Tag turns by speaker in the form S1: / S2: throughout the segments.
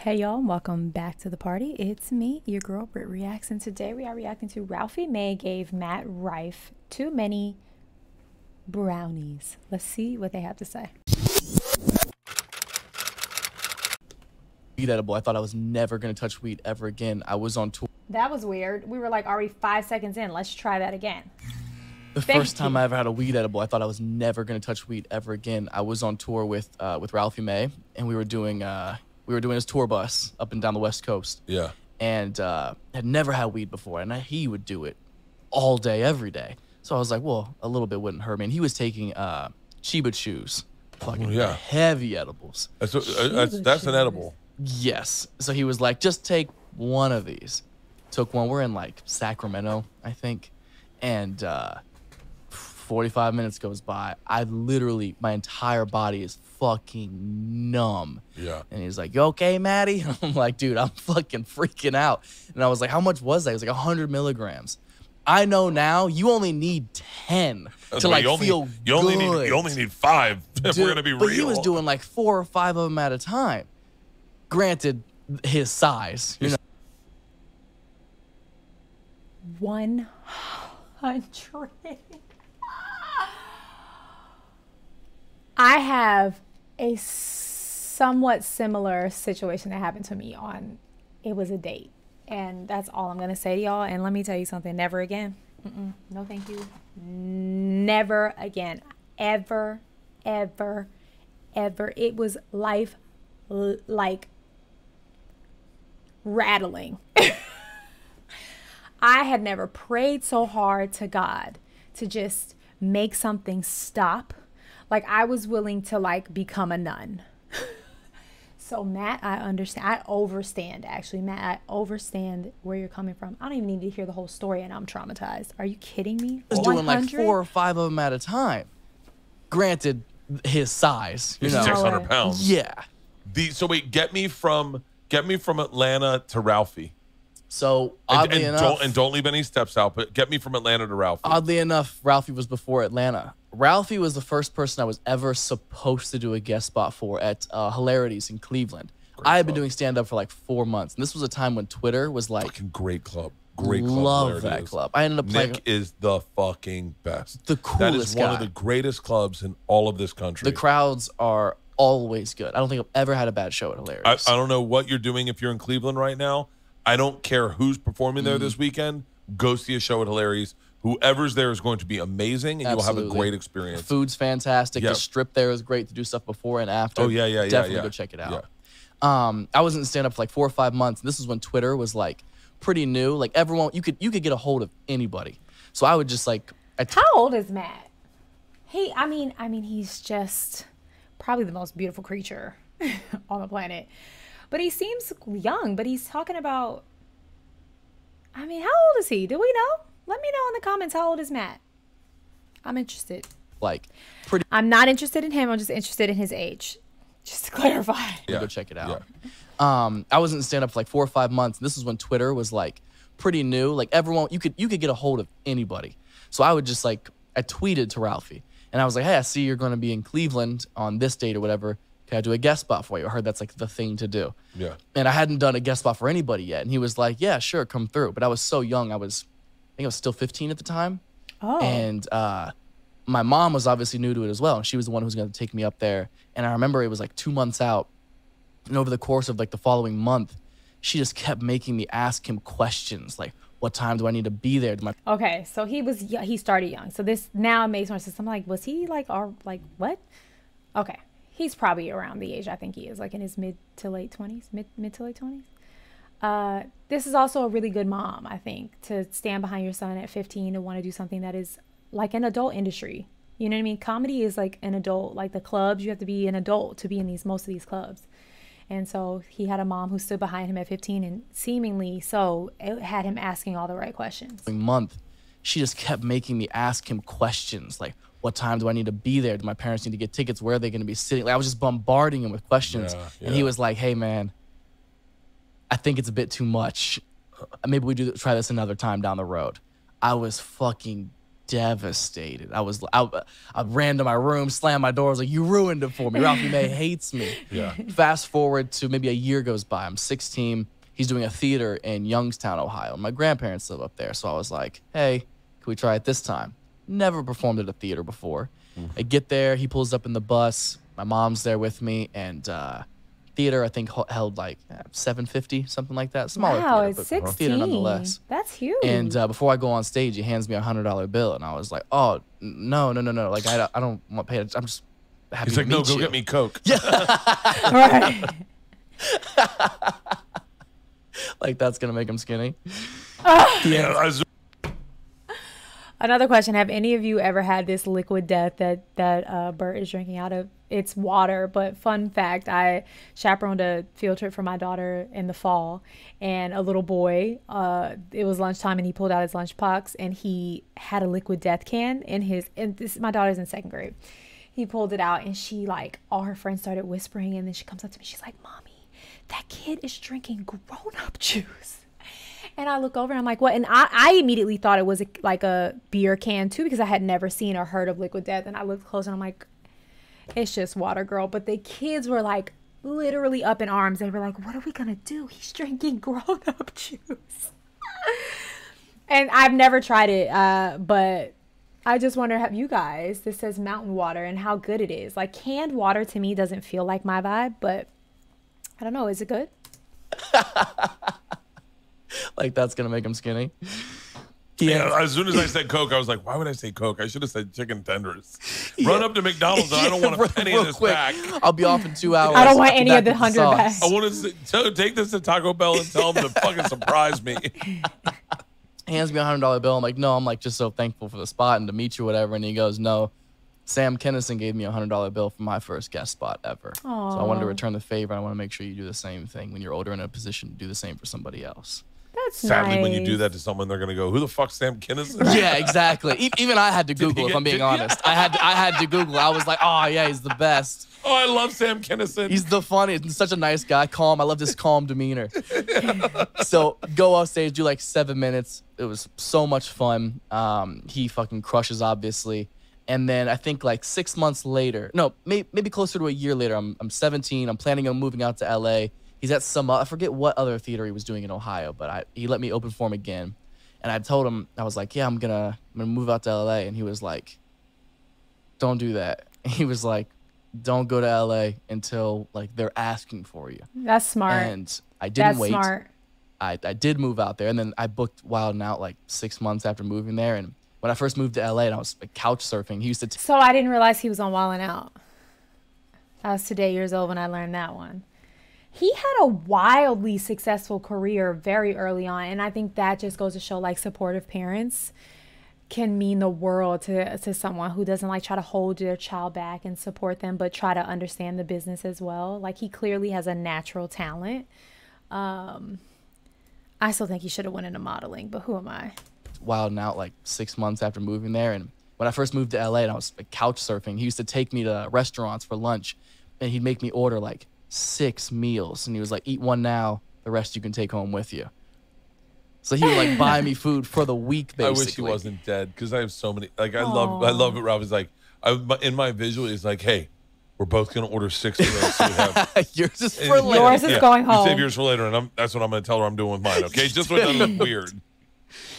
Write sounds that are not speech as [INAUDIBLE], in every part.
S1: Hey y'all, welcome back to the party. It's me, your girl Britt Reacts, and today we are reacting to Ralphie May gave Matt Rife too many brownies. Let's see what they have to say.
S2: weed edible. I thought I was never gonna touch weed ever again. I was on tour.
S1: That was weird. We were like already five seconds in. Let's try that again.
S2: The
S1: Thank
S2: first time
S1: you.
S2: I ever had a weed edible, I thought I was never gonna touch weed ever again. I was on tour with uh, with Ralphie May, and we were doing uh, we were doing his tour bus up and down the West Coast,
S3: Yeah.
S2: and uh, had never had weed before, and I, he would do it all day, every day. So I was like, well, a little bit wouldn't hurt me. And he was taking uh, Chiba chews, fucking
S3: Oh, yeah.
S2: heavy edibles.
S3: That's, uh, that's, that's an edible.
S2: Yes. So he was like, just take one of these. Took one. We're in like Sacramento, I think. And uh, 45 minutes goes by, I literally, my entire body is fucking numb.
S3: Yeah.
S2: And he's like, You okay, Maddie? And [LAUGHS] I'm like, Dude, I'm fucking freaking out. And I was like, How much was that? It was like, 100 milligrams. I know now you only need 10
S3: That's
S2: to like
S3: you only,
S2: feel
S3: you only
S2: good.
S3: Need, you only need five [LAUGHS] if
S2: Dude,
S3: we're going to be
S2: but
S3: real.
S2: But he was doing like four or five of them at a time. Granted, his size, you know.
S1: 100. I have a somewhat similar situation that happened to me on. It was a date, and that's all I'm gonna say to y'all. And let me tell you something: never again. Mm-mm, no, thank you. Never again. Ever, ever, ever. It was life l- like rattling. [LAUGHS] I had never prayed so hard to God to just make something stop. Like I was willing to like become a nun. [LAUGHS] so Matt, I understand. I overstand actually. Matt, I overstand where you're coming from. I don't even need to hear the whole story and I'm traumatized. Are you kidding me?
S2: He was doing like four or five of them at a time. Granted, his size, you
S3: He's
S2: know.
S3: six hundred pounds.
S2: Yeah.
S3: The, so wait, get me from get me from Atlanta to Ralphie.
S2: So
S3: And,
S2: oddly
S3: and
S2: enough,
S3: don't and don't leave any steps out, but get me from Atlanta to Ralphie.
S2: oddly enough, Ralphie was before Atlanta. Ralphie was the first person I was ever supposed to do a guest spot for at uh, Hilarities in Cleveland. I had been doing stand up for like four months, and this was a time when Twitter was like,
S3: fucking great club. Great club.
S2: love that
S3: is.
S2: club. I ended up playing
S3: Nick is the fucking best.
S2: The coolest.
S3: That is one
S2: guy.
S3: of the greatest clubs in all of this country.
S2: the crowds are always good. I don't think I've ever had a bad show at
S3: I,
S2: Hilarities.
S3: I don't know what you're doing if you're in Cleveland right now. I don't care who's performing there
S2: Mm-hmm.
S3: this weekend. Go see a show at Hilarities. Whoever's there is going to be amazing, and you'll have a great experience.
S2: Food's fantastic.
S3: Yeah.
S2: The strip there is great to do stuff before and after.
S3: Oh, yeah, yeah, yeah,
S2: Definitely
S3: yeah.
S2: go check it out. Um, I was in stand up for like four or five months, and this is when Twitter was like pretty new. Like everyone, you could you could get a hold of anybody. So I would just like I t-
S1: How old is Matt? He, I mean, I mean, he's just probably the most beautiful creature [LAUGHS] on the planet. But he seems young. But he's talking about. I mean, how old is he? Do we know? Let me know in the comments. How old is Matt? I'm interested.
S2: like pretty
S1: I'm not interested in him. I'm just interested in his age. Just to clarify.
S3: Yeah.
S2: go check it out. Um, I was in stand up for like four or five months, and this is when Twitter was like pretty new. Like everyone, you could you could get a hold of anybody. So I would just like I tweeted to Ralphie, and I was like, "Hey, I see you're going to be in Cleveland on this date or whatever. Can I do a guest spot for you? I heard that's like the thing to do."
S3: Yeah.
S2: And I hadn't done a guest spot for anybody yet, and he was like, "Yeah, sure, come through." But I was so young. I was, I think I was still 15 at the time
S1: Oh.
S2: and uh, my mom was obviously new to it as well and she was the one who was going to take me up there and i remember it was like two months out and over the course of like the following month she just kept making me ask him questions like what time do i need to be there my
S1: Okay, so he was he started young. So this now makes more sense. I'm like, was he like our like what? Okay, he's probably around the age I think he is, like in his mid to late twenties, mid mid to late twenties. Uh, this is also a really good mom, I think, to stand behind your son at 15 to want to do something that is like an adult industry. You know what I mean? Comedy is like an adult, like the clubs. You have to be an adult to be in these most of these clubs. And so he had a mom who stood behind him at 15 and seemingly so it had him asking all the right questions.
S2: month she just kept making me ask him questions like what time do i need to be there do my parents need to get tickets where are they going to be sitting like i was just bombarding him with questions
S3: Yeah,
S2: and he was like hey man i think it's a bit too much maybe we do try this another time down the road i was fucking devastated. I was I, I ran to my room, slammed my door. I was like, "You ruined it for me." Ralphie May [LAUGHS] hates me.
S3: Yeah.
S2: Fast forward to maybe a year goes by. I'm 16. He's doing a theater in Youngstown, Ohio. My grandparents live up there, so I was like, "Hey, can we try it this time?" Never performed at a theater before. I get there. He pulls up in the bus. My mom's there with me, and uh, theater I think held like uh, 750, something like that. Smaller
S1: wow,
S2: theater,
S1: it's
S2: but
S1: sixteen.
S2: theater nonetheless.
S1: That's huge.
S2: And uh, before I go on stage, he hands me a hundred dollar bill, and I was like, "Oh no, no, no, no! Like I, don't- I don't want to pay. it. I'm just happy
S3: He's
S2: to
S3: like, no, go
S2: you."
S3: get me Coke.
S1: yeah [LAUGHS] [LAUGHS] right.
S2: Like that's gonna make him skinny. [LAUGHS]
S3: Yeah, I was-
S1: Another question: Have any of you ever had this liquid death that that uh, Bert is drinking out of? It's water, but fun fact: I chaperoned a field trip for my daughter in the fall, and a little boy. Uh, it was lunchtime, and he pulled out his lunchbox, and he had a liquid death can in his. And this, my daughter's in second grade. He pulled it out, and she like all her friends started whispering, and then she comes up to me. She's like, "Mommy, that kid is drinking grown up juice." And I look over and I'm like, what? And I, I immediately thought it was a, like a beer can too because I had never seen or heard of liquid death. And I looked close and I'm like, it's just water, girl. But the kids were like literally up in arms. They were like, what are we going to do? He's drinking [LAUGHS] grown up juice. and I've never tried it, uh, but I just wonder, have you guys? This says mountain water and how good it is. Like canned water to me doesn't feel like my vibe, but I don't know. Is it good? [LAUGHS] [LAUGHS]
S2: Like that's gonna make him skinny.
S3: Yeah,
S2: hands-
S3: as soon as I said Coke, I was like, why would I say Coke? I should have said chicken tenders. Run up to McDonald's and I don't [LAUGHS] want a
S2: Real-
S3: penny
S2: real
S3: of this
S2: quick.
S3: back.
S2: I'll be off in two [LAUGHS] hours.
S1: I don't want any of the hundred
S2: sauce.
S1: bags.
S3: I want to tell, take this to Taco Bell and tell them to fucking surprise me.
S2: hands me a hundred dollar bill. I'm like, no, I'm like just so thankful for the spot and to meet you, whatever. And he goes, no, Sam Kinison gave me a hundred dollar bill for my first guest spot ever. So I wanted to return the favor. I want to make sure you do the same thing when you're older in a position to do the same for somebody else.
S1: That's
S3: Sadly, when you do that to someone, they're gonna go, "Who the fuck Sam Kinison?" [LAUGHS]
S2: Yeah, exactly. E- Even I had to [LAUGHS]
S3: he
S2: Google if I'm being
S3: did- yeah.
S2: honest. I had to, I had to Google. I was like, oh yeah, he's the best. [LAUGHS]
S3: Oh, I love Sam Kinison.
S2: He's the funniest. He's such a nice guy. Calm. I love his calm demeanor. so go off stage, do like seven minutes. It was so much fun. Um, he fucking crushes, obviously. And then I think like six months later, no, may, maybe closer to a year later, I'm, I'm 17. I'm planning on moving out to LA. He's at some, I forget what other theater he was doing in Ohio, but I, he let me open for him again. And I told him, I was like, yeah, I'm gonna, I'm gonna move out to LA. And he was like, don't do that. [LAUGHS] He was like, don't go to LA until like they're asking for you.
S1: That's smart.
S2: And I didn't
S1: That's
S2: wait.
S1: smart.
S2: I, I did move out there and then I booked Wild 'N Out like six months after moving there. And when I first moved to LA and I was like, couch surfing, he used to t-
S1: So I didn't realize he was on Wild 'N Out. I was today years old when I learned that one. He had a wildly successful career very early on, and I think that just goes to show like supportive parents can mean the world to to someone who doesn't like try to hold their child back and support them, but try to understand the business as well. Like he clearly has a natural talent. Um, I still think he should have went into modeling, but who am I?
S2: Wild 'N Out like six months after moving there. And when I first moved to LA and I was like, couch surfing, he used to take me to restaurants for lunch and he'd make me order like six meals. And he was like, eat one now, the rest you can take home with you. So he would like buy me [LAUGHS] food for the week,
S3: I wish he wasn't dead because I have so many. Like I love, I love it. Rob is like, I in my visual he's like, hey, we're both gonna order six meals. So we have, [LAUGHS]
S2: Yours is for later.
S1: Yours is going
S3: You
S1: home.
S3: save yours for later, and I'm, that's what I'm gonna tell her I'm doing with mine. Okay, just [LAUGHS] so it weird.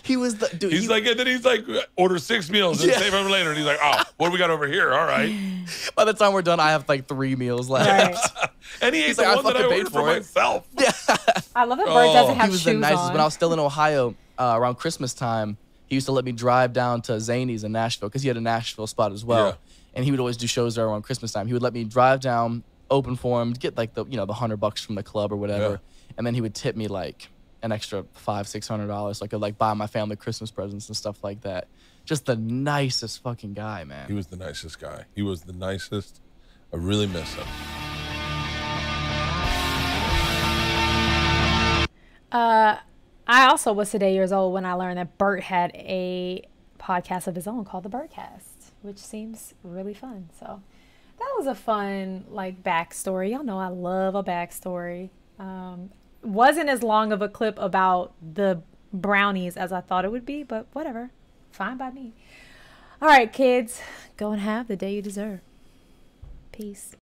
S2: He was the dude.
S3: He's
S2: he-
S3: like, and then he's like, order six meals and
S2: Yeah.
S3: save them later. And he's like, oh, what do we got over here? All right. [LAUGHS]
S2: by the time we're done, I have like three meals left.
S1: Right. [LAUGHS]
S3: And he ate
S2: He's
S3: the
S2: like, I
S3: one that I
S2: fucking paid
S3: ordered for
S2: for it.
S3: myself. [LAUGHS]
S1: I love that Bird
S3: Oh,
S1: doesn't
S3: he
S1: have
S2: he was
S1: shoes
S2: the nicest.
S1: on.
S2: When I was still in Ohio, uh, around Christmas time, he used to let me drive down to Zanies in Nashville because he had a Nashville spot as well.
S3: Yeah.
S2: And he would always do shows there around Christmas time. He would let me drive down, open for him, get like the you know the hundred bucks from the club or whatever,
S3: Yeah.
S2: and then he would tip me like an extra five six hundred dollars so I could like buy my family Christmas presents and stuff like that. Just the nicest fucking guy, man.
S3: He was the nicest guy. He was the nicest. I really miss him.
S1: Uh, I also was today years old when I learned that Bert had a podcast of his own called the Bertcast, which seems really fun. So that was a fun like backstory. Y'all know I love a backstory. Um, wasn't as long of a clip about the brownies as I thought it would be, but whatever, fine by me. All right, kids, go and have the day you deserve. Peace.